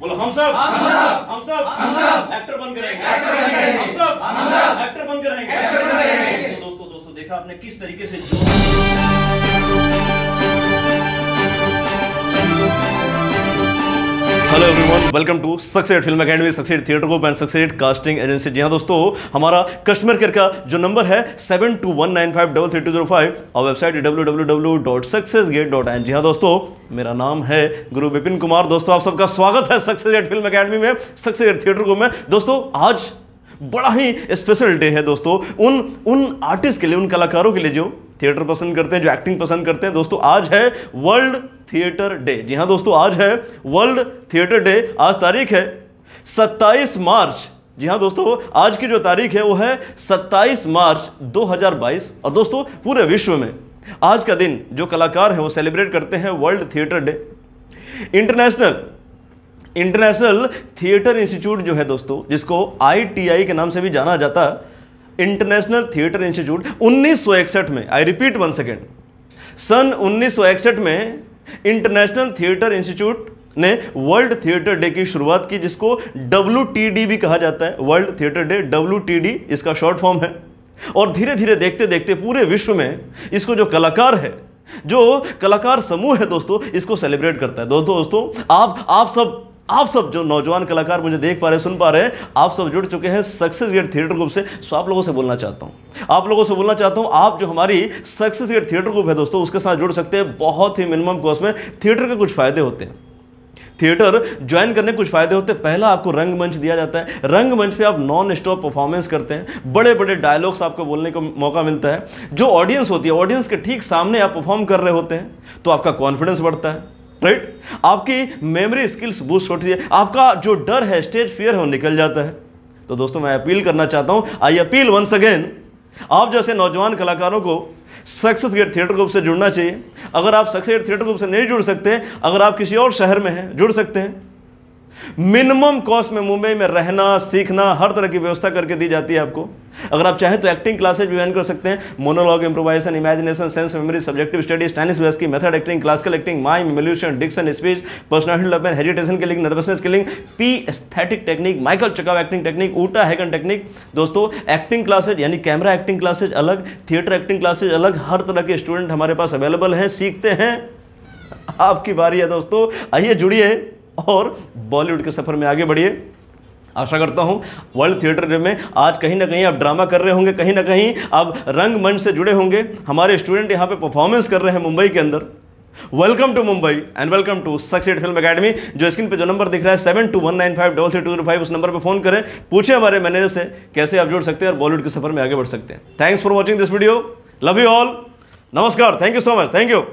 बोलो हम सब? हम सब। हम सब? हम सब। एक्टर बन कर रहेंगे। एक्टर बन कर रहेंगे। हम सब? हम सब। एक्टर बन के रहेंगे। एक्टर बन कर रहेंगे। दोस्तों दोस्तों दोस्तों देखा आपने किस तरीके से जो hello everyone welcome to succeed film academy succeed theatre group and succeed casting agency जी हाँ दोस्तों, हमारा कस्टमर केयर का जो नंबर है seven two one nine five double three two zero five और website W W W dot success gate dot in जी हाँ दोस्तों, मेरा नाम है गुरु विपिन कुमार। दोस्तों, आप सबका स्वागत है सक्सेड फ़िल्म अकेडमी में सक्सेड थिएटर ग्रुप में। दोस्तों, आज बड़ा ही स्पेशल डे है, दोस्तों। उन उन आर्टिस्ट के लिए, उन कलाकारों के लिए जो थिएटर पसंद करते हैं, जो एक्टिंग पसंद करते हैं। दोस्तों, आज है वर्ल्ड थिएटर डे। जी हाँ दोस्तों, आज है वर्ल्ड थिएटर डे। आज तारीख है 27 मार्च। जी हाँ दोस्तों, आज की जो तारीख है, वो है 27 मार्च 2022 और दोस्तों, पूरे विश्व में आज का दिन जो कलाकार हैं, वो सेलिब्रेट करते हैं World Theatre Day. International International Theatre Institute जो है दोस्तों, जिसको आईटीआई के नाम से भी जाना जाता है इंटरनेशनल थिएटर इंस्टीट्यूट 1961 में आई रिपीट वन सेकेंड सन 1961 में इंटरनेशनल थिएटर इंस्टीट्यूट ने वर्ल्ड थिएटर डे की शुरुआत की, जिसको डब्ल्यूटीडी भी कहा जाता है। वर्ल्ड थिएटर डे डब्ल्यू इसका शॉर्ट फॉर्म है। और धीरे धीरे देखते देखते पूरे विश्व में इसको जो कलाकार है, जो कलाकार समूह है दोस्तों, इसको सेलिब्रेट करता है। दोस्तों दोस्तों, आप आप सब आप सब जो नौजवान कलाकार मुझे देख पा रहे सुन पा रहे हैं, आप सब जुड़ चुके हैं सक्सेस गेट थिएटर ग्रुप से। सो आप लोगों से बोलना चाहता हूँ। आप लोगों से बोलना चाहता हूँ, आप जो हमारी सक्सेस गेट थिएटर ग्रुप है दोस्तों, उसके साथ जुड़ सकते हैं। बहुत ही मिनिमम कॉस्ट में थिएटर के कुछ फ़ायदे होते हैं। थिएटर ज्वाइन करने कुछ फ़ायदे होते हैं। पहला आपको रंगमंच दिया जाता है। रंगमंच पे आप नॉन स्टॉप परफॉर्मेंस करते हैं। बड़े बड़े डायलॉग्स आपको बोलने को मौका मिलता है। जो ऑडियंस होती है ऑडियंस के ठीक सामने आप परफॉर्म कर रहे होते हैं तो आपका कॉन्फिडेंस बढ़ता है। राइट आपकी मेमोरी स्किल्स बूस्ट होती है। आपका जो डर है स्टेज फियर है, वो निकल जाता है। तो दोस्तों, मैं अपील करना चाहता हूँ। आई अपील वंस अगेन आप जैसे नौजवान कलाकारों को सक्सेस गेट थिएटर ग्रुप से जुड़ना चाहिए। अगर आप सक्सेस गेट थिएटर ग्रुप से नहीं जुड़ सकते, अगर आप किसी और शहर में हैं, जुड़ सकते हैं। मिनिमम कॉस्ट में मुंबई में रहना, सीखना, हर तरह की व्यवस्था करके दी जाती है आपको। अगर आप चाहें तो एक्टिंग क्लासेज ज्वाइन कर सकते हैं। Monologue improvisation imagination sense memory subjective study Stanis की method acting classical acting mime emulation diction speech personality development hesitation killing nervousness killing P aesthetic technique Michael Chekhov acting technique Uta Hagen technique दोस्तों acting classes यानी camera acting classes अलग theatre acting classes अलग, हर तरह के student हमारे पास available हैं, सीखते हैं। आपकी बारी है दोस्तों। आइए जुड़िए और बॉलीवुड के सफ़र में आगे बढ़िए। आशा करता हूँ वर्ल्ड थिएटर डे में आज कहीं ना कहीं आप ड्रामा कर रहे होंगे, कहीं ना कहीं आप रंगमंच से जुड़े होंगे। हमारे स्टूडेंट यहाँ पे परफॉर्मेंस कर रहे हैं मुंबई के अंदर। Welcome to Mumbai and welcome to succeed film academy जो स्क्रीन पे जो नंबर दिख रहा है seven two one nine five double three two five उस नंबर पे फ़ोन करें, पूछे हमारे मैनेजर से कैसे आप जुड़ सकते हैं और बॉलीवुड के सफ़र में आगे बढ़ सकते हैं। Thanks for watching this video love you all नमस्कार. Thank you so much thank you